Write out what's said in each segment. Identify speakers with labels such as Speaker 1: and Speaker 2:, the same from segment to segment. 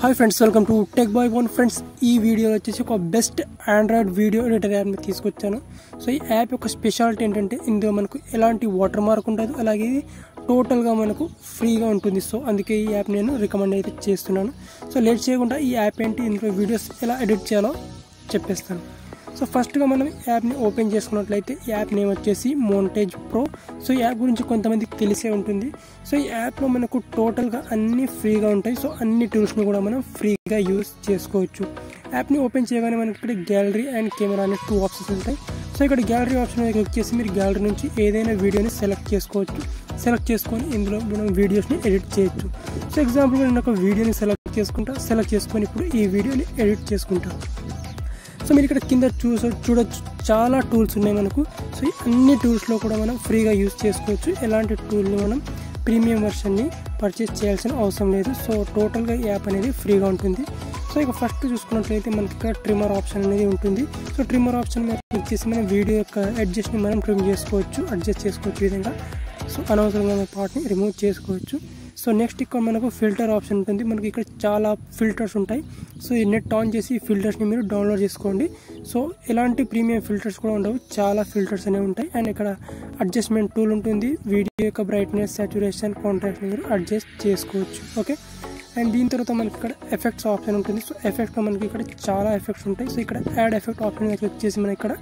Speaker 1: Hi friends welcome to tech boy one friends ఈ video వచ్చేసి ఒక బెస్ట్ ఆండ్రాయిడ్ వీడియో ఎడిటర్ యాప్ని తీసుకొచ్చాను. సో ఈ యాప్ యొక్క స్పెషాలిటీ ఏంటంటే ఇందులో మనకు ఎలాంటి వాటర్ మార్క్ ఉండదు అలాగే టోటల్గా మనకు ఫ్రీగా ఉంటుంది. సో అందుకే ఈ యాప్ నేను రికమెండ్ అయితే చేస్తున్నాను. సో లేట్ చేయకుండా ఈ యాప్ ఏంటి ఇందులో వీడియోస్ ఎలా ఎడిట్ చేయాలో చెప్పేస్తాను. సో ఫస్ట్గా మనం యాప్ని ఓపెన్ చేసుకున్నట్లయితే యాప్ నేమ్ వచ్చేసి మోంటేజ్ ప్రో సో యాప్ గురించి కొంతమందికి తెలిసే ఉంటుంది. సో ఈ యాప్లో మనకు టోటల్గా అన్నీ ఫ్రీగా ఉంటాయి. సో అన్ని టూల్స్ని కూడా మనం ఫ్రీగా యూస్ చేసుకోవచ్చు. యాప్ని ఓపెన్ చేయగానే మనకి ఇక్కడ గ్యాలరీ అండ్ కెమెరా అనే టూ ఆప్షన్స్ ఉంటాయి. సో ఇక్కడ గ్యాలరీ ఆప్షన్ మీద క్లిక్ చేసి మీరు గ్యాలరీ నుంచి ఏదైనా వీడియోని సెలెక్ట్ చేసుకోవచ్చు. సెలెక్ట్ చేసుకొని ఇందులో మనం వీడియోస్ని ఎడిట్ చేయొచ్చు. సో ఎగ్జాంపుల్గా నేను ఒక వీడియోని సెలెక్ట్ చేసుకుంటా. సెలెక్ట్ చేసుకొని ఇప్పుడు ఈ వీడియోని ఎడిట్ చేసుకుంటాను సో మీరు ఇక్కడ కింద చూస చూడొచ్చు చాలా టూల్స్ ఉన్నాయి మనకు. సో అన్ని టూల్స్లో కూడా మనం ఫ్రీగా యూజ్ చేసుకోవచ్చు. ఎలాంటి టూల్ని మనం ప్రీమియం వర్షన్ని పర్చేస్ చేయాల్సిన అవసరం లేదు. సో టోటల్గా యాప్ అనేది ఫ్రీగా ఉంటుంది. సో ఇక ఫస్ట్ చూసుకున్నట్లయితే మనకి ఇక్కడ ట్రిమ్మర్ ఆప్షన్ అనేది ఉంటుంది. సో ట్రిమ్మర్ ఆప్షన్ మీద క్లిక్ చేసి మనం వీడియో యొక్క అడ్జస్ట్ని మనం ట్రిమ్ చేసుకోవచ్చు అడ్జస్ట్ చేసుకోవచ్చు ఈ విధంగా. సో అనవసరమైన పార్ట్ని రిమూవ్ చేసుకోవచ్చు. సో నెక్స్ట్ ఇక్కడ మనకు ఫిల్టర్ ఆప్షన్ ఉంటుంది. మనకి ఇక్కడ చాలా ఫిల్టర్స్ ఉంటాయి. సో ఈ నెట్ ఆన్ చేసి ఈ ఫిల్టర్స్ని మీరు డౌన్లోడ్ చేసుకోండి. సో ఎలాంటి ప్రీమియం ఫిల్టర్స్ కూడా ఉండవు. చాలా ఫిల్టర్స్ అనేవి ఉంటాయి. అండ్ ఇక్కడ అడ్జస్ట్మెంట్ టూల్ ఉంటుంది. వీడియో యొక్క బ్రైట్నెస్ సాచురేషన్ కాంట్రాక్ట్ని మీరు అడ్జస్ట్ చేసుకోవచ్చు. ఓకే? అండ్ దీని తర్వాత మనకి ఇక్కడ ఎఫెక్ట్స్ ఆప్షన్ ఉంటుంది. సో ఎఫెక్ట్లో మనకి ఇక్కడ చాలా ఎఫెక్ట్స్ ఉంటాయి. సో ఇక్కడ యాడ్ ఎఫెక్ట్ ఆప్షన్ క్లిక్ చేసి మనం ఇక్కడ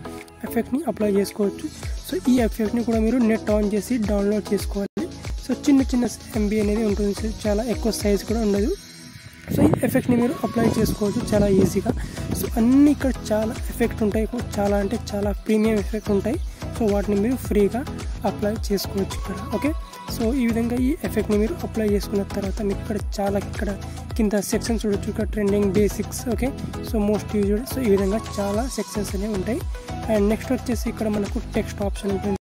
Speaker 1: ఎఫెక్ట్ని అప్లై చేసుకోవచ్చు. సో ఈ ఎఫెక్ట్ని కూడా మీరు నెట్ ఆన్ చేసి డౌన్లోడ్ చేసుకోవాలి. సో చిన్న చిన్న ఎంబీ అనేది ఉంటుంది. సో చాలా ఎక్కువ సైజ్ కూడా ఉండదు. సో ఈ ఎఫెక్ట్ని మీరు అప్లై చేసుకోవచ్చు. చాలా ఈజీగా సో అన్ని ఇక్కడ చాలా ఎఫెక్ట్ ఉంటాయి. చాలా అంటే చాలా ప్రీమియం ఎఫెక్ట్ ఉంటాయి. సో వాటిని మీరు ఫ్రీగా అప్లై చేసుకోవచ్చు ఇక్కడ. ఓకే సో ఈ విధంగా ఈ ఎఫెక్ట్ని మీరు అప్లై చేసుకున్న తర్వాత మీకు ఇక్కడ చాలా ఇక్కడ కింద సెక్షన్స్ చూడొచ్చు. ఇక్కడ trending basics okay so most used so ఈ విధంగా చాలా సెక్షన్స్ అనేవి ఉంటాయి. అండ్ నెక్స్ట్ వచ్చేసి ఇక్కడ మనకు టెక్స్ట్ ఆప్షన్ ఉంటుంది.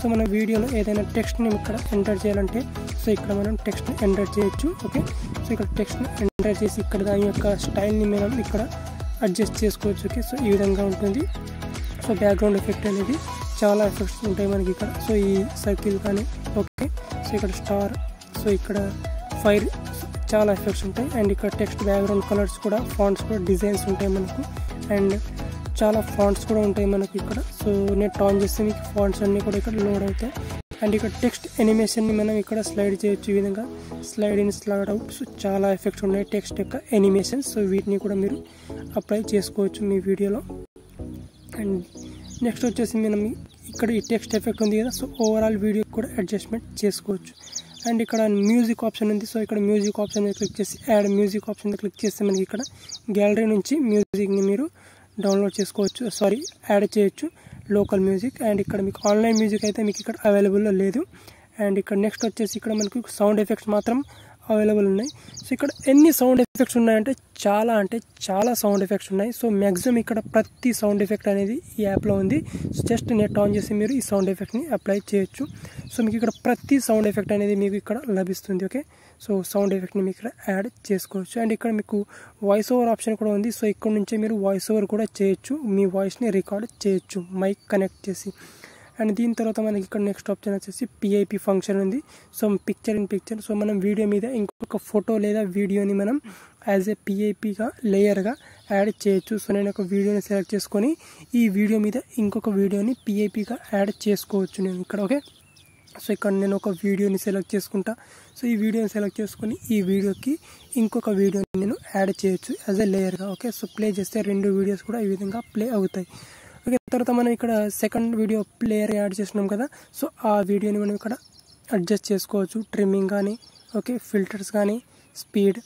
Speaker 1: సో మన వీడియోలో ఏదైనా టెక్స్ట్ని ఇక్కడ ఎంటర్ చేయాలంటే సో ఇక్కడ మనం టెక్స్ట్ని ఎంటర్ చేయొచ్చు ఓకే సో ఇక్కడ టెక్స్ట్ని ఎంటర్ చేసి ఇక్కడ దాని యొక్క స్టైల్ని మనం ఇక్కడ అడ్జస్ట్ చేసుకోవచ్చు ఓకే సో ఈ విధంగా ఉంటుంది. సో బ్యాక్గ్రౌండ్ ఎఫెక్ట్ అనేది చాలా ఎఫెక్ట్స్ ఉంటాయి మనకి ఇక్కడ. సో ఈ సర్కిల్ కానీ ఓకే సో ఇక్కడ స్టార్ సో ఇక్కడ ఫైర్ చాలా ఎఫెక్ట్స్ ఉంటాయి. అండ్ ఇక్కడ టెక్స్ట్ బ్యాక్గ్రౌండ్ కలర్స్ కూడా ఫాంట్స్ కూడా డిజైన్స్ ఉంటాయి మనకు. అండ్ చాలా ఫాంట్స్ కూడా ఉంటాయి మనకి ఇక్కడ. సో నెట్ ఆన్ చేస్తే మీకు ఫాంట్స్ అన్నీ కూడా ఇక్కడ లోడ్ అవుతాయి అండ్ ఇక్కడ టెక్స్ట్ ఎనిమేషన్ని మనం ఇక్కడ స్లైడ్ చేయొచ్చు ఈ విధంగా. Slide in slide out so చాలా ఎఫెక్ట్స్ ఉన్నాయి టెక్స్ట్ యొక్క ఎనిమేషన్స్ సో వీటిని కూడా మీరు అప్లై చేసుకోవచ్చు మీ వీడియోలో అండ్ నెక్స్ట్ వచ్చేసి మనం ఇక్కడ ఈ టెక్స్ట్ ఎఫెక్ట్ ఉంది కదా. సో ఓవరాల్ వీడియో కూడా అడ్జస్ట్మెంట్ చేసుకోవచ్చు. అండ్ ఇక్కడ మ్యూజిక్ ఆప్షన్ ఉంది. సో ఇక్కడ మ్యూజిక్ ఆప్షన్ క్లిక్ చేసి యాడ్ మ్యూజిక్ ఆప్షన్ క్లిక్ చేస్తే మనకి ఇక్కడ గ్యాలరీ నుంచి మ్యూజిక్ని మీరు డౌన్లోడ్ చేసుకోవచ్చు. సారీ యాడ్ చేయొచ్చు. లోకల్ మ్యూజిక్ అండ్ ఇక్కడ మీకు ఆన్లైన్ మ్యూజిక్ అయితే మీకు ఇక్కడ అవైలబుల్లో లేదు. అండ్ ఇక్కడ నెక్స్ట్ వచ్చేసి ఇక్కడ మనకు సౌండ్ ఎఫెక్ట్స్ మాత్రం అవైలబుల్ ఉన్నాయి. సో ఇక్కడ ఎన్ని సౌండ్ ఎఫెక్ట్స్ ఉన్నాయంటే చాలా అంటే చాలా సౌండ్ ఎఫెక్ట్స్ ఉన్నాయి. సో మ్యాక్సిమం ఇక్కడ ప్రతి సౌండ్ ఎఫెక్ట్ అనేది ఈ యాప్లో ఉంది. జస్ట్ నెట్ ఆన్ చేసి మీరు ఈ సౌండ్ ఎఫెక్ట్ని అప్లై చేయొచ్చు. సో మీకు ఇక్కడ ప్రతి సౌండ్ ఎఫెక్ట్ అనేది మీకు ఇక్కడ లభిస్తుంది ఓకే? సో సౌండ్ ఎఫెక్ట్ని మీకు ఇక్కడ యాడ్ చేసుకోవచ్చు. అండ్ ఇక్కడ మీకు వాయిస్ ఓవర్ ఆప్షన్ కూడా ఉంది. సో ఇక్కడ నుంచే మీరు వాయిస్ ఓవర్ కూడా చేయొచ్చు. మీ వాయిస్ని రికార్డ్ చేయొచ్చు. మైక్ కనెక్ట్ చేసి. అండ్ దీని తర్వాత మనకి ఇక్కడ నెక్స్ట్ ఆప్షన్ వచ్చేసి పిఐపి ఫంక్షన్ ఉంది. So picture in picture so మనం వీడియో మీద ఇంకొక ఫోటో లేదా వీడియోని మనం యాజ్ ఏ పిఐపిగా లేయర్గా యాడ్ చేయొచ్చు. సో నేను ఒక వీడియోని సెలెక్ట్ చేసుకొని ఈ వీడియో మీద ఇంకొక వీడియోని పిఐపిగా యాడ్ చేసుకోవచ్చు నేను ఇక్కడ ఓకే సో ఇక్కడ నేను ఒక వీడియోని సెలెక్ట్ చేసుకుంటా. సో ఈ వీడియోని సెలెక్ట్ చేసుకొని ఈ వీడియోకి ఇంకొక వీడియోని నేను యాడ్ చేయొచ్చు యాజ్ ఎ లేయర్గా ఓకే సో ప్లే చేస్తే రెండు వీడియోస్ కూడా ఈ విధంగా ప్లే అవుతాయి. ఓకే తర్వాత మనం ఇక్కడ సెకండ్ వీడియో ప్లేయర్ యాడ్ చేసినాం కదా. సో ఆ వీడియోని మనం ఇక్కడ అడ్జస్ట్ చేసుకోవచ్చు. ట్రిమ్మింగ్ కానీ ఓకే ఫిల్టర్స్ కానీ స్పీడ్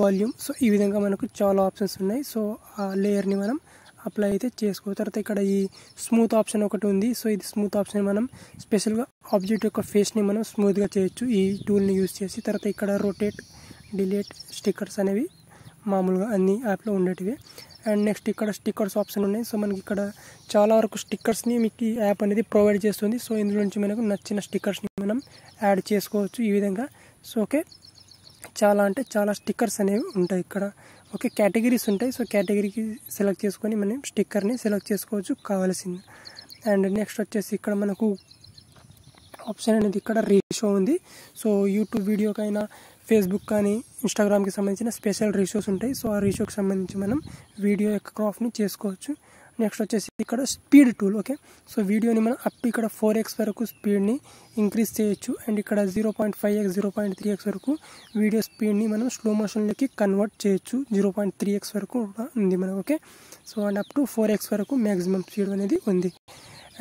Speaker 1: వాల్యూమ్ సో ఈ విధంగా మనకు చాలా ఆప్షన్స్ ఉన్నాయి. సో ఆ లేయర్ని మనం అప్లై అయితే చేసుకో తర్వాత ఇక్కడ ఈ స్మూత్ ఆప్షన్ ఒకటి ఉంది. సో ఇది స్మూత్ ఆప్షన్ మనం స్పెషల్గా ఆబ్జెక్ట్ యొక్క ఫేస్ని మనం స్మూత్గా చేయొచ్చు. ఈ టూల్ని యూస్ చేసి తర్వాత ఇక్కడ రొటేట్ డిలేట్ స్టిక్కర్స్ అనేవి మామూలుగా అన్ని యాప్లో ఉండేటివి. అండ్ నెక్స్ట్ ఇక్కడ స్టిక్కర్స్ ఆప్షన్ ఉన్నాయి. సో మనకి ఇక్కడ చాలా వరకు స్టిక్కర్స్ని మీకు ఈ యాప్ అనేది ప్రొవైడ్ చేస్తుంది. సో ఇందులో నుంచి మనకు నచ్చిన స్టిక్కర్స్ని మనం యాడ్ చేసుకోవచ్చు ఈ విధంగా. So okay. చాలా అంటే చాలా స్టిక్కర్స్ అనేవి ఉంటాయి ఇక్కడ. ఓకే కేటగిరీస్ ఉంటాయి. సో కేటగిరీకి సెలెక్ట్ చేసుకొని మనం స్టిక్కర్ని సెలెక్ట్ చేసుకోవచ్చు కావాల్సింది. అండ్ నెక్స్ట్ వచ్చేసి ఇక్కడ మనకు ఆప్షన్ అనేది ఇక్కడ రేషో ఉంది. సో యూట్యూబ్ వీడియోకైనా ఫేస్బుక్ కానీ ఇన్స్టాగ్రామ్కి సంబంధించిన స్పెషల్ రీషోస్ ఉంటాయి. సో ఆ రీషోకి సంబంధించి మనం వీడియో యొక్క క్రాఫ్ట్ని చేసుకోవచ్చు. నెక్స్ట్ వచ్చేసి ఇక్కడ స్పీడ్ టూల్ ఓకే సో వీడియోని మనం అప్ ఇక్కడ ఫోర్ ఎక్స్ వరకు స్పీడ్ని ఇంక్రీజ్ చేయొచ్చు. అండ్ ఇక్కడ zero point five x zero point three x వరకు వీడియో స్పీడ్ని మనం స్లో మోషన్లోకి కన్వర్ట్ చేయొచ్చు. జీరో పాయింట్ త్రీ ఎక్స్ వరకు కూడా ఉంది మనం okay so and up to four x వరకు మ్యాక్సిమం స్పీడ్ అనేది ఉంది.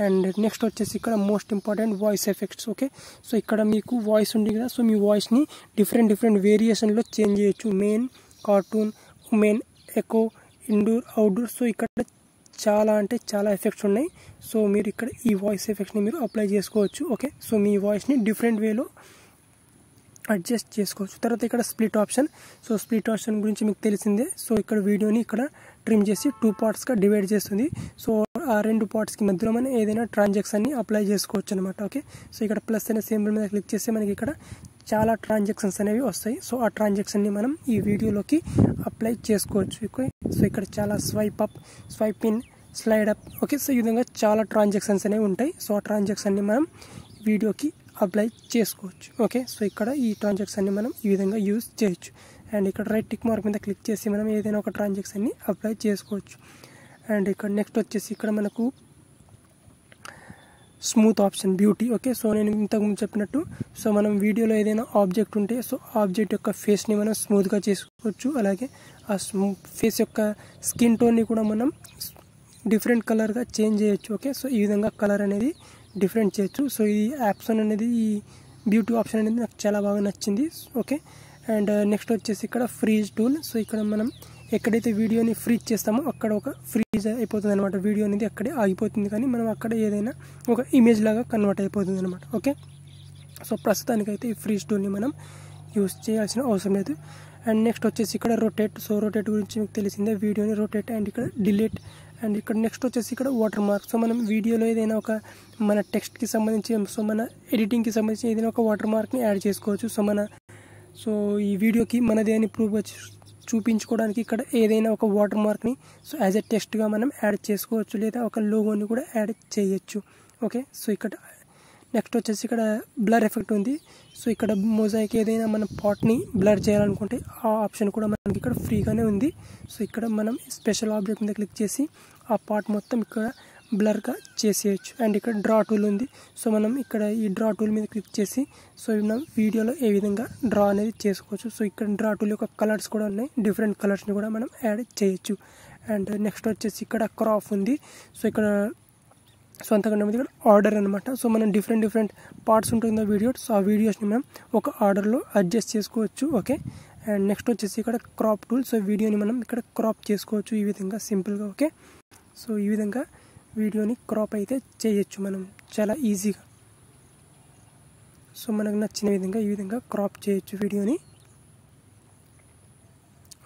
Speaker 1: అండ్ నెక్స్ట్ వచ్చేసి ఇక్కడ most important voice effects okay so ఇక్కడ మీకు వాయిస్ ఉంది కదా సో మీ వాయిస్ని డిఫరెంట్ డిఫరెంట్ వేరియేషన్లో చేంజ్ చేయొచ్చు. Main cartoon main echo indoor outdoor so ఇక్కడ చాలా అంటే చాలా ఎఫెక్ట్స్ ఉన్నాయి. సో మీరు ఇక్కడ ఈ వాయిస్ ఎఫెక్ట్స్ని మీరు అప్లై చేసుకోవచ్చు ఓకే సో మీ వాయిస్ని డిఫరెంట్ వేలో అడ్జస్ట్ చేసుకోవచ్చు. తర్వాత ఇక్కడ split option so split option గురించి మీకు తెలిసిందే. సో ఇక్కడ వీడియోని ఇక్కడ ట్రిమ్ చేసి టూ పార్ట్స్గా డివైడ్ చేస్తుంది. సో ఆ రెండు పార్ట్స్కి మధ్యలో మనం ఏదైనా ట్రాన్సాక్షన్ని అప్లై చేసుకోవచ్చు అనమాట ఓకే సో ఇక్కడ ప్లస్ అనే సింబల్ మీద క్లిక్ చేస్తే మనకి ఇక్కడ చాలా ట్రాన్సాక్షన్స్ అనేవి వస్తాయి. సో ఆ ట్రాన్సాక్షన్ని మనం ఈ వీడియోలోకి అప్లై చేసుకోవచ్చు. ఓకే సో ఇక్కడ చాలా swipe up swipe in slide up okay so ఈ విధంగా చాలా ట్రాన్సాక్షన్స్ అనేవి ఉంటాయి. సో ఆ ట్రాన్సాక్షన్ని మనం వీడియోకి అప్లై చేసుకోవచ్చు. ఓకే? సో ఇక్కడ ఈ ట్రాన్సాక్షన్ని మనం ఈ విధంగా యూజ్ చేయొచ్చు. అండ్ ఇక్కడ రైట్ టిక్ మార్క్ మీద క్లిక్ చేసి మనం ఏదైనా ఒక ట్రాన్సాక్షన్ని అప్లై చేసుకోవచ్చు. అండ్ ఇక్కడ నెక్స్ట్ వచ్చేసి ఇక్కడ మనకు smooth option beauty okay? So నేను ఇంతకుముందు చెప్పినట్టు సో మనం వీడియోలో ఏదైనా ఆబ్జెక్ట్ ఉంటే సో ఆబ్జెక్ట్ యొక్క ఫేస్ని మనం స్మూత్గా చేసుకోవచ్చు. అలాగే ఆ స్మూ ఫేస్ యొక్క స్కిన్ టోన్ని కూడా మనం డిఫరెంట్ కలర్గా చేంజ్ చేయొచ్చు. ఓకే? సో ఈ విధంగా కలర్ అనేది డిఫరెంట్ చేయొచ్చు సో ఈ ఆప్షన్ అనేది ఈ బ్యూటీ ఆప్షన్ అనేది నాకు చాలా బాగా నచ్చింది. ఓకే? అండ్ నెక్స్ట్ వచ్చేసి ఇక్కడ ఫ్రీజ్ టూల్. సో ఇక్కడ మనం ఎక్కడైతే వీడియోని ఫ్రీజ్ చేస్తామో అక్కడ ఒక ఫ్రీజ్ అయిపోతుంది అనమాట వీడియో అనేది అక్కడే ఆగిపోతుంది. కానీ మనం అక్కడ ఏదైనా ఒక ఇమేజ్ లాగా కన్వర్ట్ అయిపోతుంది అనమాట ఓకే? సో ప్రస్తుతానికైతే ఈ ఫ్రీజ్ టూల్ని మనం యూస్ చేయాల్సిన అవసరం లేదు. అండ్ నెక్స్ట్ వచ్చేసి ఇక్కడ రొటేట్. సో రొటేట్ గురించి మీకు తెలిసిందే. వీడియోని రొటేట్ అండ్ ఇక్కడ డిలీట్ అండ్ ఇక్కడ నెక్స్ట్ వచ్చేసి ఇక్కడ వాటర్ మార్క్. సో మనం వీడియోలో ఏదైనా ఒక మన టెక్స్ట్కి సంబంధించి సో మన ఎడిటింగ్కి సంబంధించి ఏదైనా ఒక వాటర్ మార్క్ని యాడ్ చేసుకోవచ్చు. సో మన సో ఈ వీడియోకి మనది అని ప్రూవ్ చూపించుకోవడానికి ఇక్కడ ఏదైనా ఒక వాటర్ మార్క్ని సో యాజ్ ఎ టెక్స్ట్గా మనం యాడ్ చేసుకోవచ్చు లేదా ఒక లోగోని కూడా యాడ్ చేయొచ్చు. ఓకే? సో ఇక్కడ నెక్స్ట్ వచ్చేసి ఇక్కడ బ్లర్ ఎఫెక్ట్ ఉంది. సో ఇక్కడ మొజాయిక్ ఏదైనా మన పాట్ని బ్లర్ చేయాలనుకుంటే ఆ ఆప్షన్ కూడా మనకి ఇక్కడ ఫ్రీగానే ఉంది. సో ఇక్కడ మనం స్పెషల్ ఆబ్జెక్ట్ మీద క్లిక్ చేసి ఆ పార్ట్ మొత్తం ఇక్కడ బ్లర్గా చేసేయచ్చు. అండ్ ఇక్కడ డ్రా టూల్ ఉంది. సో మనం ఇక్కడ ఈ డ్రా టూల్ మీద క్లిక్ చేసి సో మనం వీడియోలో ఏ విధంగా డ్రా అనేది చేసుకోవచ్చు. సో ఇక్కడ డ్రా టూల్ యొక్క కలర్స్ కూడా ఉన్నాయి. డిఫరెంట్ కలర్స్ని కూడా మనం యాడ్ చేయొచ్చు. అండ్ నెక్స్ట్ వచ్చేసి ఇక్కడ క్రాఫ్ ఉంది. సో ఇక్కడ సో అంతకంటే మీద ఇక్కడ ఆర్డర్ అనమాట సో మనం డిఫరెంట్ డిఫరెంట్ పార్ట్స్ ఉంటుంది వీడియో వీడియోస్ ఆ వీడియోస్ని మనం ఒక ఆర్డర్లో అడ్జస్ట్ చేసుకోవచ్చు ఓకే అండ్ నెక్స్ట్ వచ్చేసి ఇక్కడ క్రాప్ టూల్ సో వీడియోని మనం ఇక్కడ క్రాప్ చేసుకోవచ్చు ఈ విధంగా సింపుల్గా ఓకే సో ఈ విధంగా వీడియోని క్రాప్ అయితే చేయొచ్చు మనం. చాలా ఈజీగా సో మనకు నచ్చిన విధంగా ఈ విధంగా క్రాప్ చేయొచ్చు వీడియోని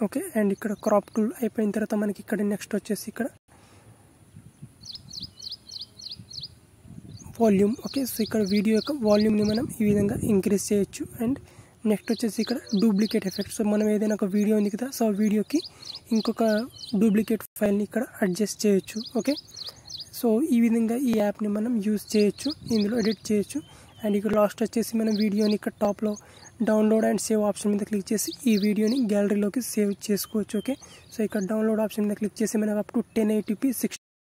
Speaker 1: ఓకే అండ్ ఇక్కడ క్రాప్ టూల్ అయిపోయిన తర్వాత మనకి ఇక్కడ నెక్స్ట్ వచ్చేసి ఇక్కడ వాల్యూమ్ ఓకే సో ఇక్కడ వీడియో యొక్క వాల్యూమ్ని మనం ఈ విధంగా ఇంక్రీజ్ చేయొచ్చు. అండ్ నెక్స్ట్ వచ్చేసి ఇక్కడ డూప్లికేట్ ఎఫెక్ట్ సో మనం ఏదైనా ఒక వీడియో ఉంది కదా సో ఆ వీడియోకి ఇంకొక డూప్లికేట్ ఫైల్ని ఇక్కడ అడ్జస్ట్ చేయొచ్చు ఓకే సో ఈ విధంగా ఈ యాప్ని మనం యూజ్ చేయొచ్చు ఇందులో ఎడిట్ చేయొచ్చు. అండ్ ఇక్కడ లాస్ట్ వచ్చేసి మనం వీడియోని ఇక్కడ టాప్లో డౌన్లోడ్ అండ్ సేవ్ ఆప్షన్ మీద క్లిక్ చేసి ఈ వీడియోని గ్యాలరీలోకి సేవ్ చేసుకోవచ్చు ఓకే సో ఇక్కడ డౌన్లోడ్ ఆప్షన్ మీద క్లిక్ చేసి మనకు up to ten eighty P six